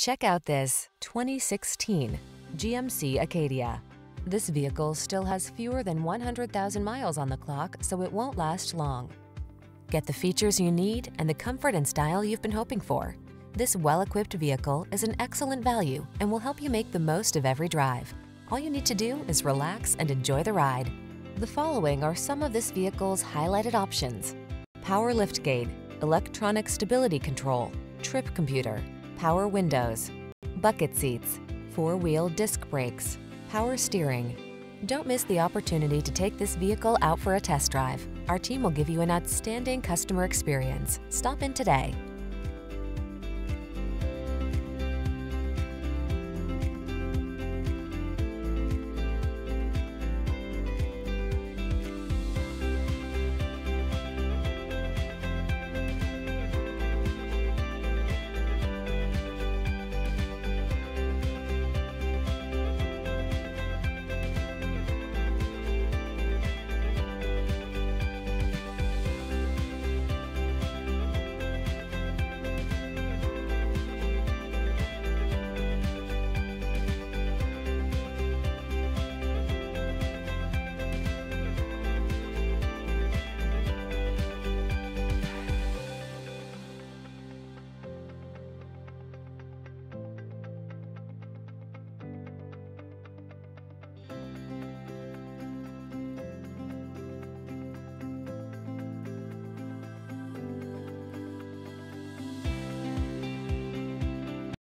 Check out this 2016 GMC Acadia. This vehicle still has fewer than 100,000 miles on the clock, so it won't last long. Get the features you need and the comfort and style you've been hoping for. This well-equipped vehicle is an excellent value and will help you make the most of every drive. All you need to do is relax and enjoy the ride. The following are some of this vehicle's highlighted options. Power liftgate, electronic stability control, trip computer, power windows, bucket seats, four-wheel disc brakes, power steering. Don't miss the opportunity to take this vehicle out for a test drive. Our team will give you an outstanding customer experience. Stop in today.